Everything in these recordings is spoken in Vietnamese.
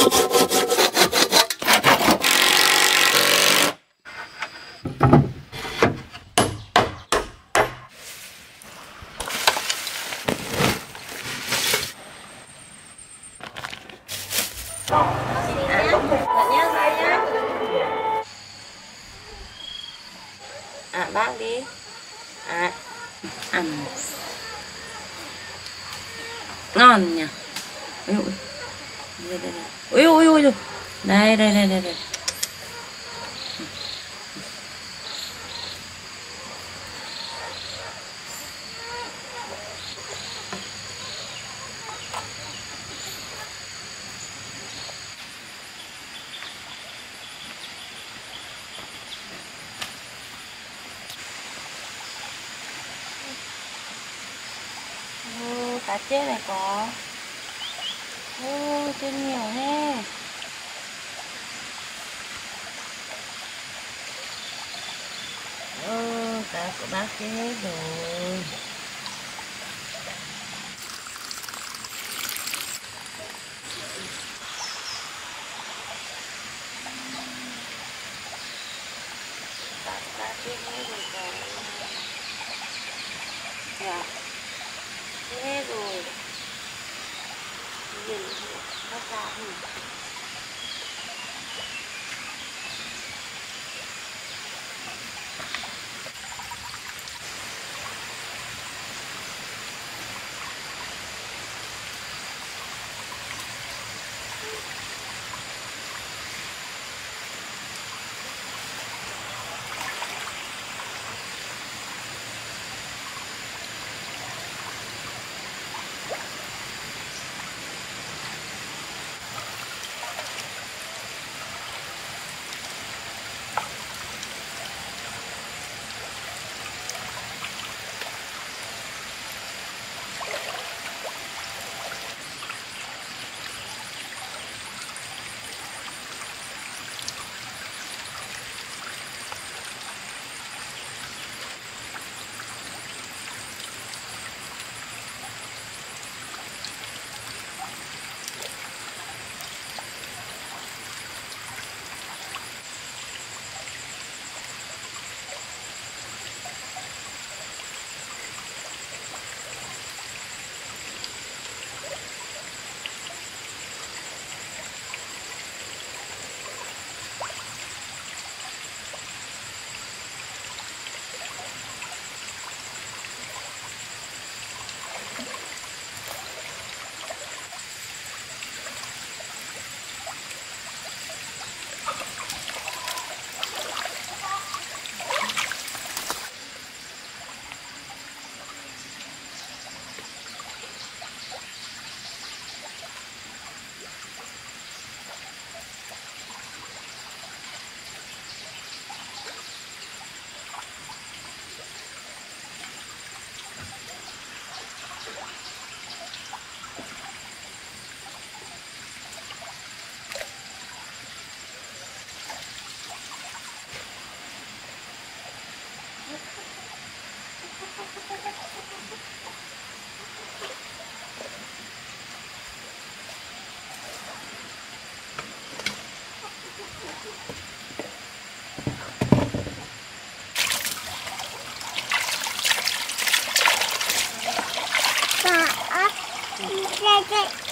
you cá chết này có. Ô trên nhiều thế. Ô cá của bác chết rồi. like it.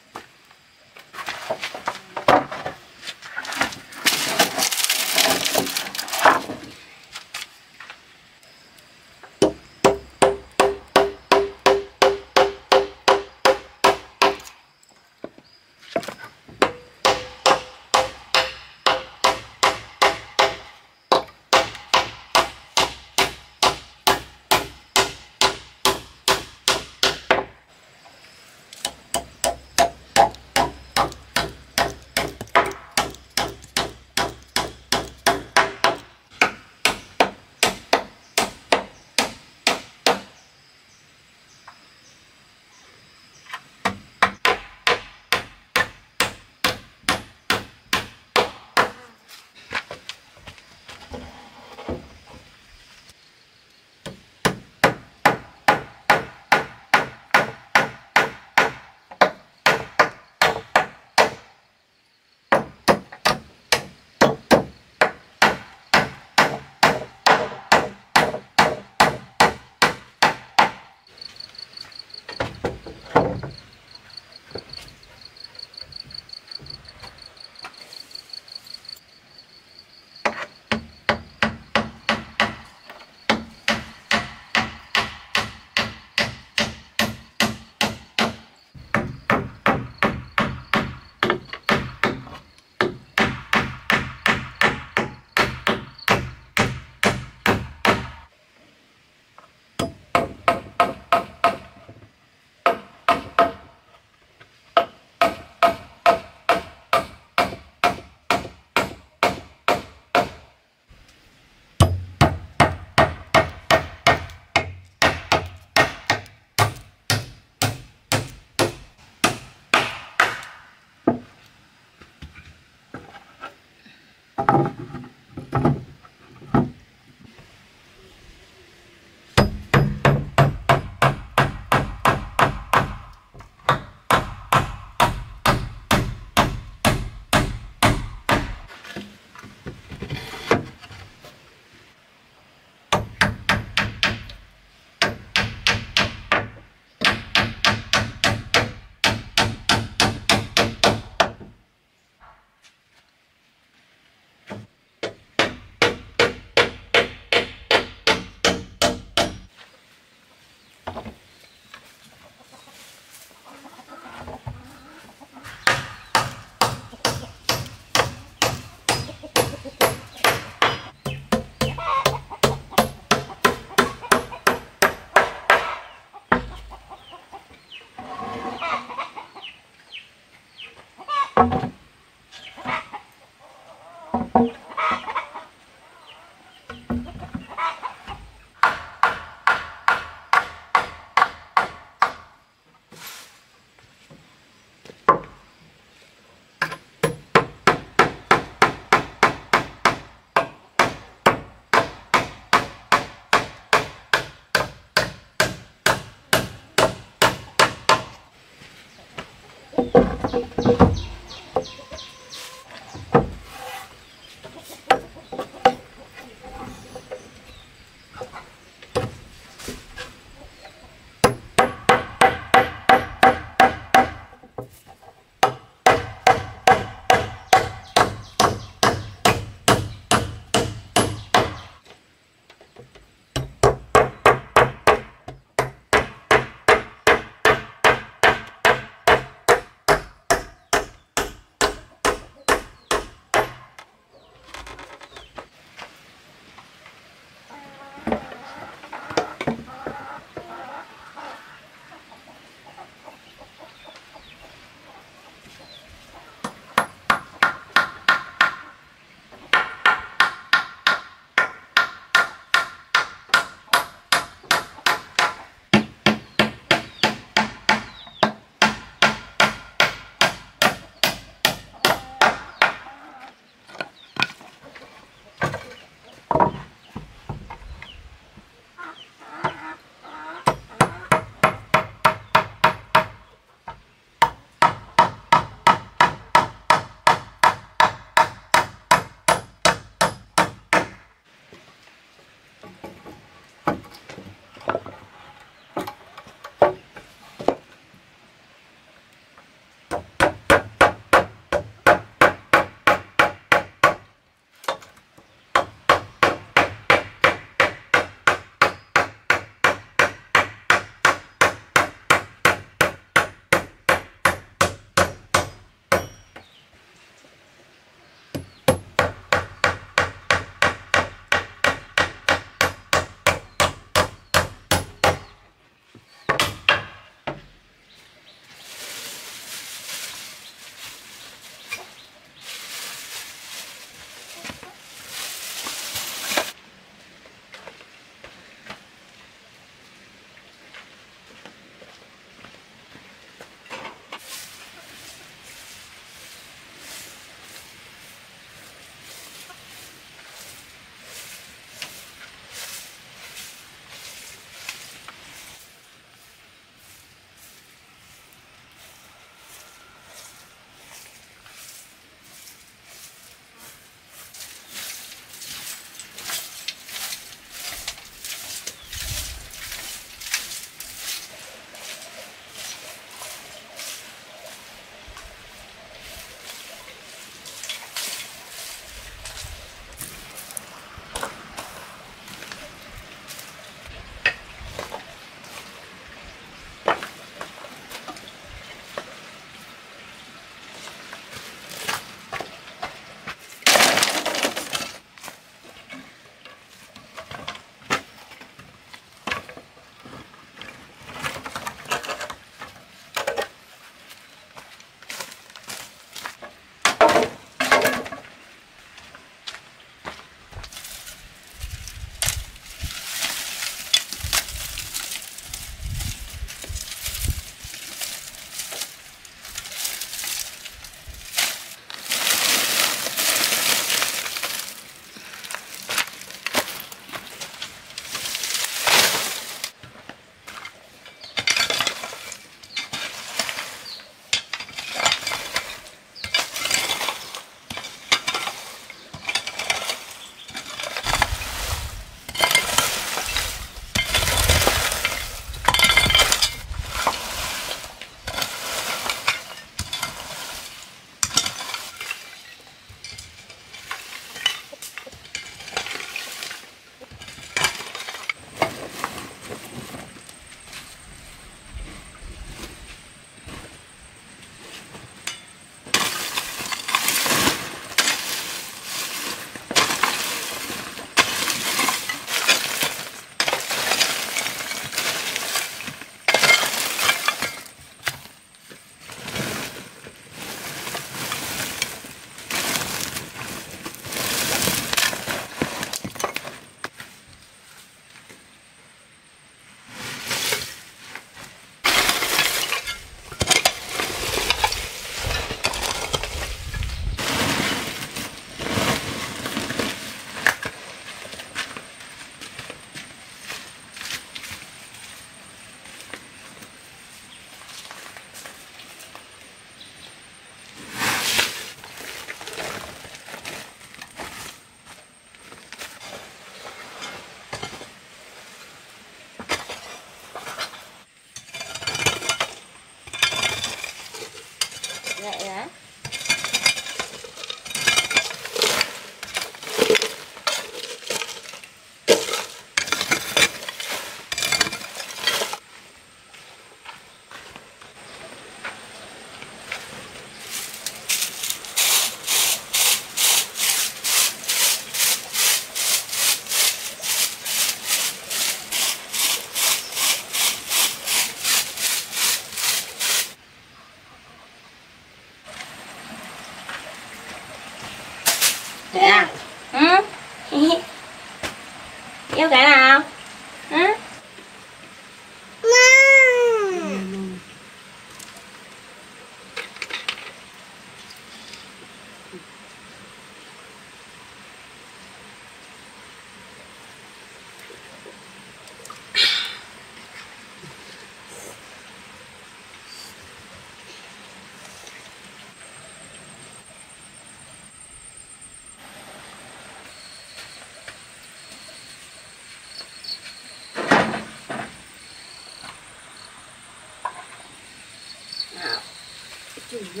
你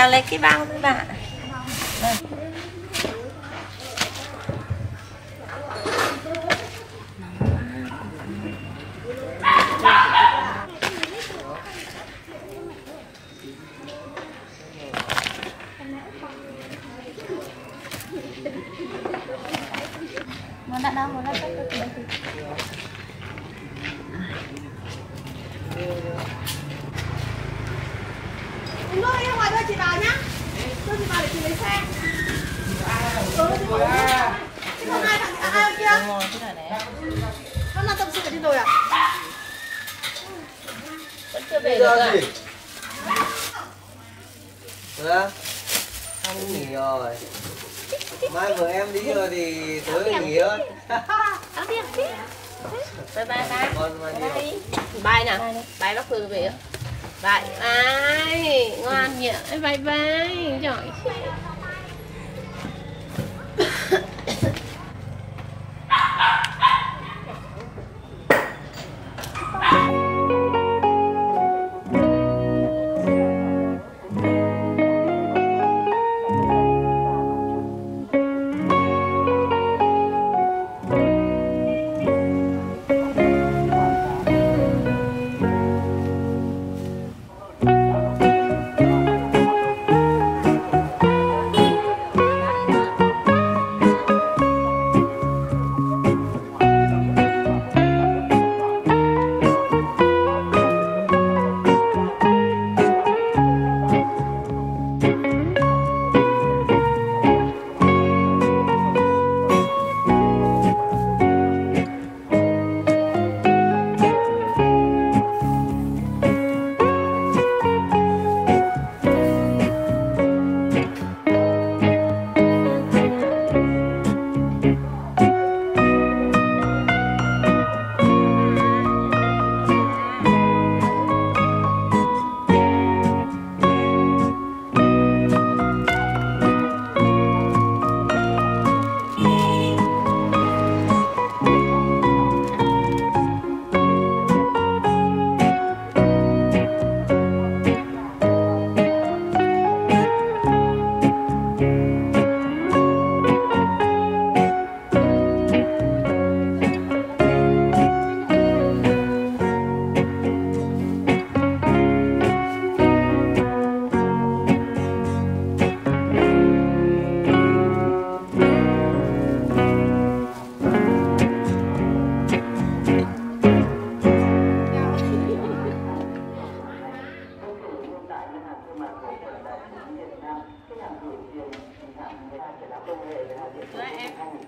Chào lấy cái bao các bạn chưa về được à Hả? Không nghỉ rồi Mai vừa em đi rồi thì tối nghỉ hơn Bye bye bye rồi. Bài nào? Bài bác Phương về. Bài. Ai, ngoan nhỉ. Bye bye.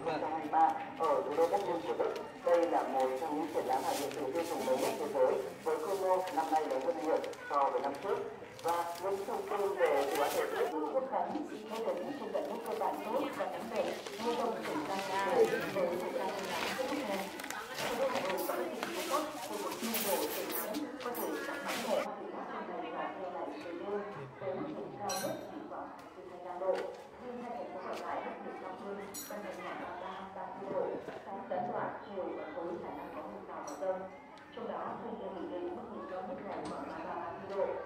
Vâng. 2023 ở thủ đô Bắc Ninh của Đức. Đây là một trong những triển lãm hàng điện tử tiêu dùng lớn nhất thế giới với quy mô năm nay lớn hơn nhiều so với năm trước. Và những thông tin về dự án thời tiết quốc khánh mô hình trên cả nước cơ bản tốt và cảnh vệ mô đông tỉnh tăng cao với thời gian rất nhanh nhanh thủ có thể sẵn sàng hộ từ các tỉnh và theo lại từ độ còn lại đang được cao hơn phân bạch nhỏ ba ba ba độ các tấn đoạn chiều và tối khả năng có mưa rào và rông trong đó khu vực bình định mức nguy cơ nhất là khoảng độ